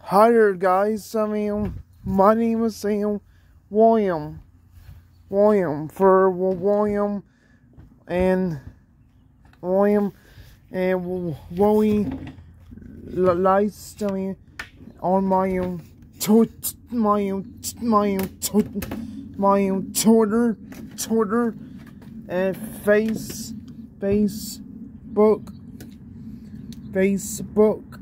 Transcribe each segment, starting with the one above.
Hi there, guys. Sam. My name is Sam William. William for William and William and Willie Leist me on my own my own my own my own Twitter Twitter and face Facebook Facebook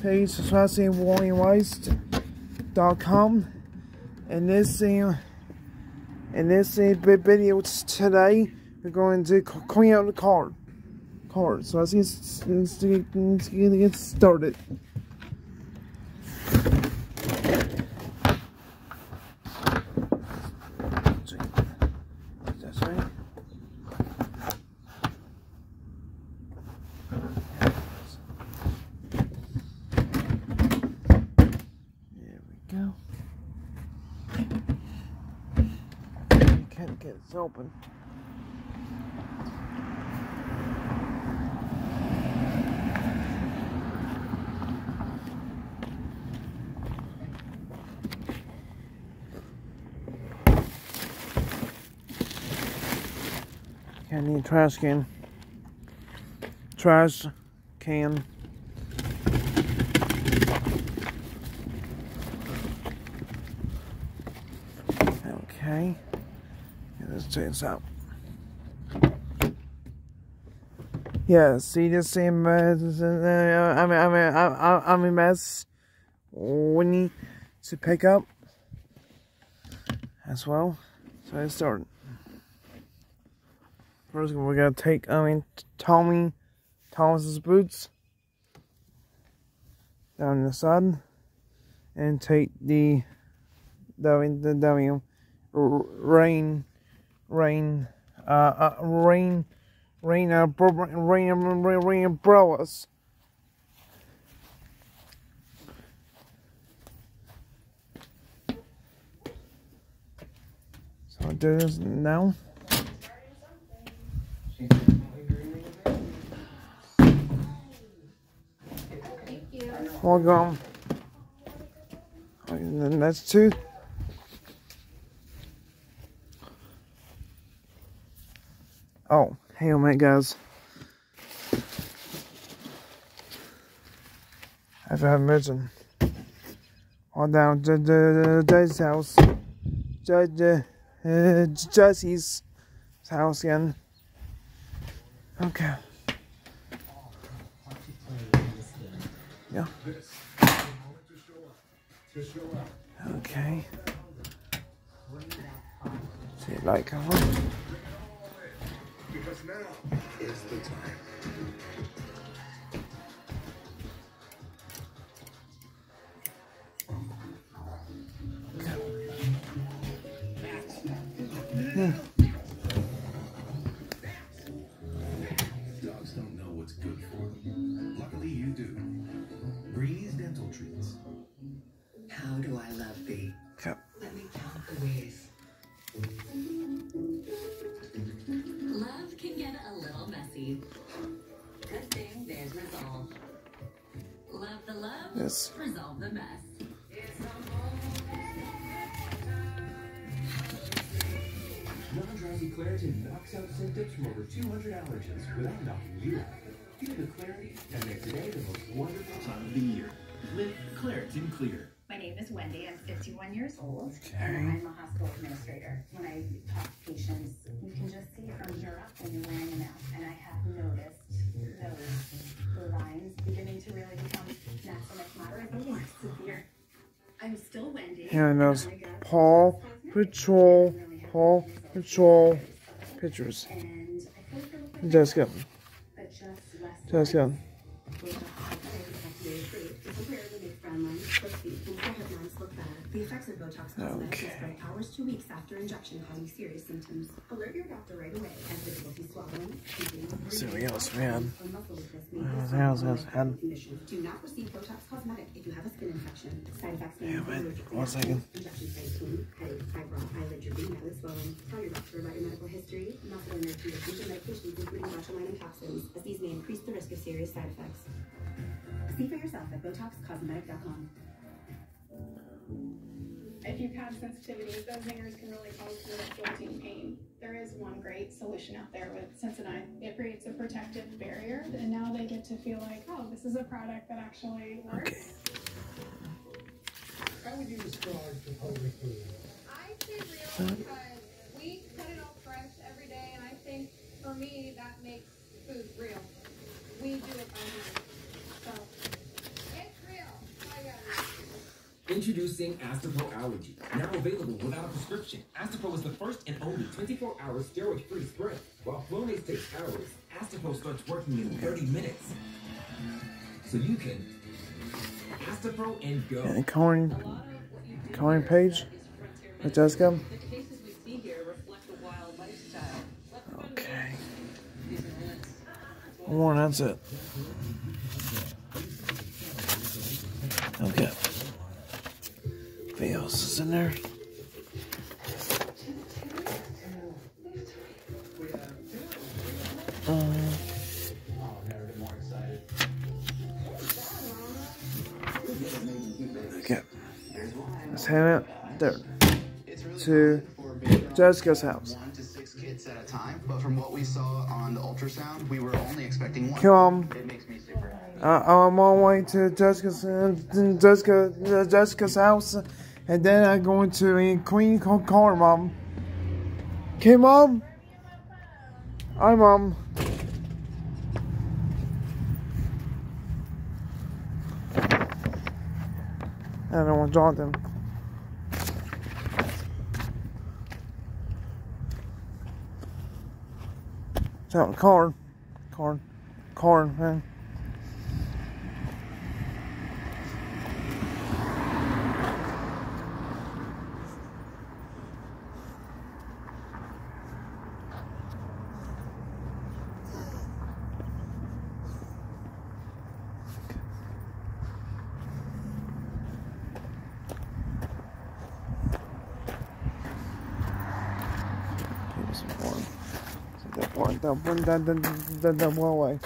page WilliamWeist.com and this uh, and this uh, video today we're going to clean out the car car so let's get, let's get, let's get started it's open. Okay, need trash can. Trash can. Okay. Let's check this out. Yeah, see the same mess. Uh, I mean, I mean, I, I'm a mess. We need to pick up as well. So let's start. First, we're gonna take. I mean, Tommy, Thomas's boots down the side, and take the the the W rain rain, uh, uh rain, rain, uh, rain, rain, rain umbrellas. So I do this now. Welcome. And then that's two. Oh, hey, oh my guys. I haven't mentioned. On down to the Jesse's house. Judge, uh, Jesse's house again. Okay. Yeah. Okay. See, like, because now is the time. Hmm. Non-drowsy Claritin knocks out symptoms from over 200 allergens without knocking you out. Feel the clarity and make today the most wonderful time of the year. Live Claritin Clear. My name is Wendy. I'm 51 years old, okay. and I'm a hospital administrator. When I talk to patients, you can just see from here up when you're wearing a mask, and I have noticed those lines beginning to really become not so much moderate, but more severe. I'm still Wendy. Here knows Paw Patrol, Paw Patrol pictures. Jessica. Jessica. The effects of Botox Cosmetic okay. hours to weeks after injection, causing serious symptoms. Alert your doctor right away as difficulty swallowing, Something else, man. Else has had? Do not receive Botox Cosmetic if you have a skin infection. Side effects may include one second. Injection eyelid drooping. Tell your doctor about your medical history, muscle and nerve conditions, and medications, including botulinum toxins, as these may increase the risk of serious side effects. See for yourself at BotoxCosmetic.com. If you've had sensitivities, those zingers can really cause really jolting pain. There is one great solution out there with Sensodyne. It creates a protective barrier, and now they get to feel like, oh, this is a product that actually works. Okay. How would you describe Chipotle food? Because we cut it all fresh every day, and I think for me that makes food real. We do it by hand, so it's real. Introducing Astepro Allergy, now available without a prescription. Astepro is the first and only 24-hour steroid-free spray. While Flonase takes hours, Astepro starts working in 30 minutes. So you can Astepro and go. And Corin, Corin Page, with Jessica. The cases we see here reflect a wild lifestyle. Let the fun Okay. begin. These are limits. One, that's it. Okay. Else is in there? Uh, okay. Let's head out there to Jessica's house. One to six kids at a time, but from what we saw on the ultrasound, we were only expecting one. Come. It makes me super happy. Uh, I'm on my way to Jessica's uh, Jessica uh, Jessica's house, and then I'm going to Queen car, mom. Okay, mom. Hi, mom. I don't want Jonathan. So, corn, corn, corn, man. Here's one. That one, that, that, that, that one away.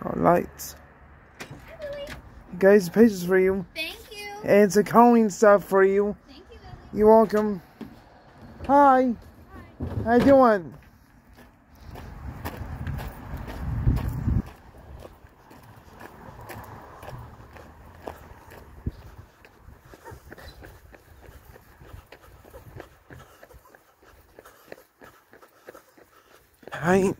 Got lights. Guys, pages for you. Thank you. And it's a calling stuff for you. Thank you, Lily. You're welcome. Hi. Hi. How you doing? Hi.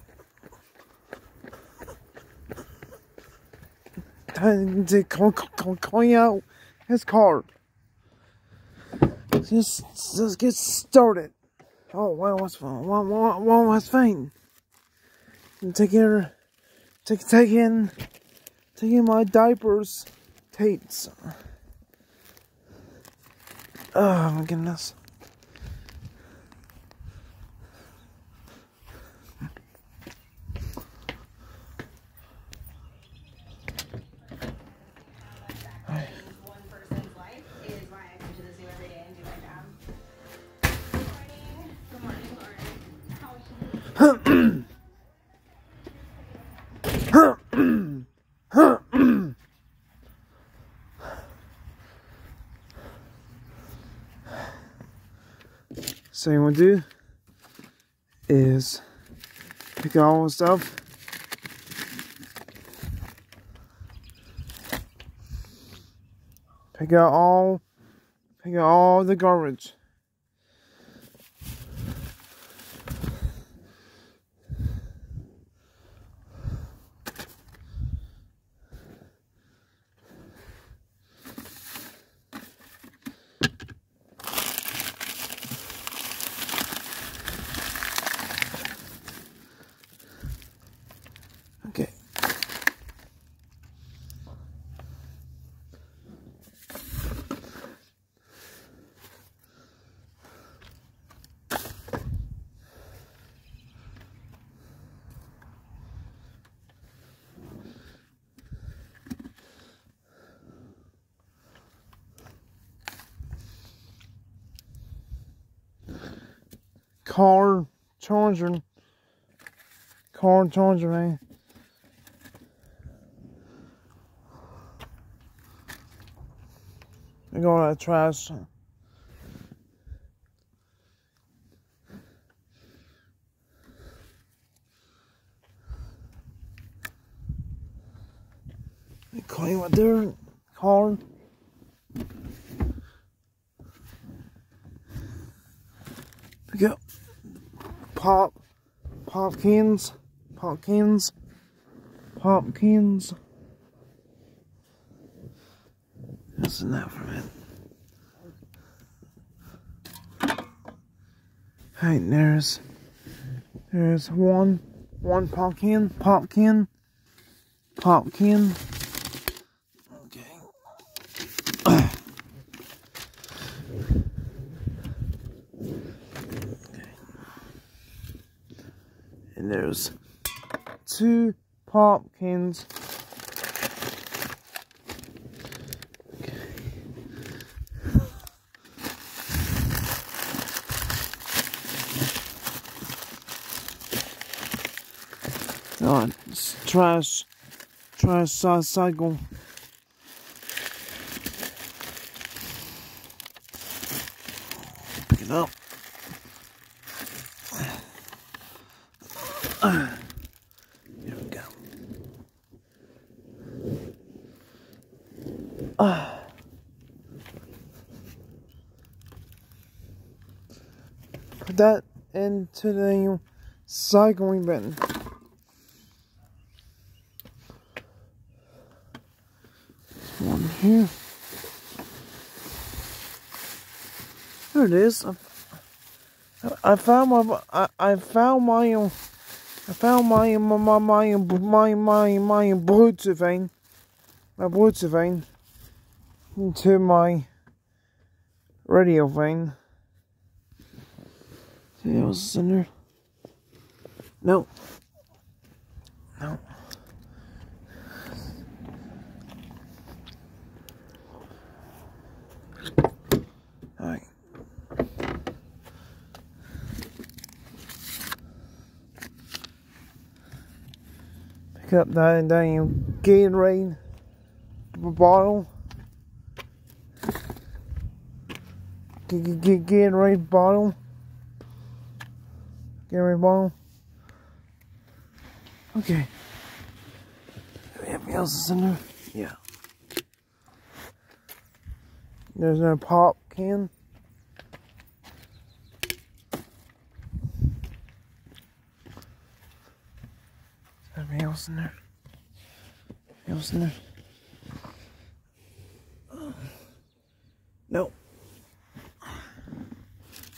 Time to call, call, call, call out his car. Just, just get started. Oh, well, what's wrong? Well, well, well, what's fine? Take care, take, taking, taking my diapers, Tates. Oh my goodness. one person's life is why I come to the zoo every day and do my job. Good morning. Good morning, Lauren. How is she? So you want to do is pick all the stuff. Pick out all, pick out all the garbage. Car charger. Car charger, man. Got all that trash. Clean with their car. Pick up pop, popkins, popkins, popkins. That's enough for it. Hey, there's there's one one pumpkin, pumpkin, pumpkin. Okay. And two pumpkins. God, it's trash, trash cycle. Pick it up. Here we go. Ah. Put that into the cycling bin. One here. There it is. I, I found my. I, I found my. I found my my my my my my, my Bluetooth vein. My Bluetooth vein into my radio vein. See is in there? No. Pick up that damn Gatorade bottle. Get, get, get Gatorade bottle. Gatorade bottle. Okay. Anything else is in there? Yeah. There's no pop can. Anything else in there? Anything else in there? Nope.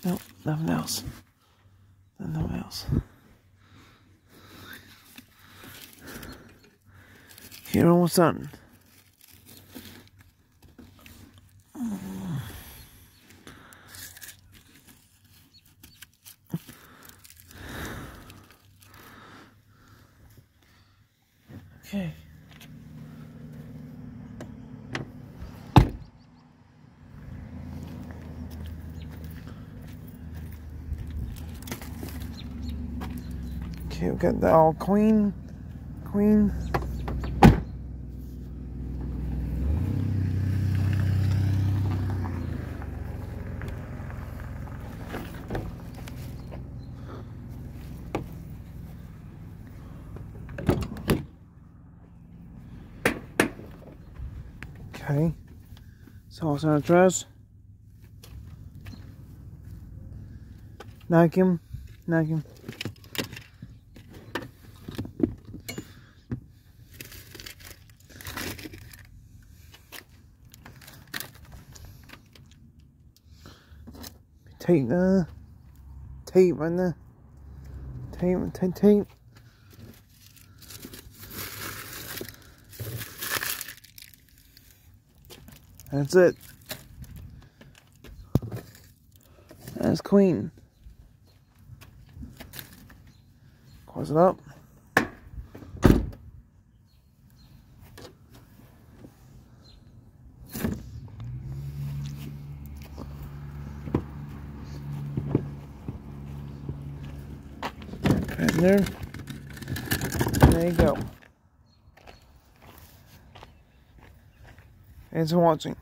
Nope, nothing else. Nothing else. You're almost done. We got that all clean. Clean. Okay. So Sauce on dress. Knock him. Knock him. Tape the tape on the tape tape tape. That's it. That's clean. Close it up. There, there you go. Thanks for watching.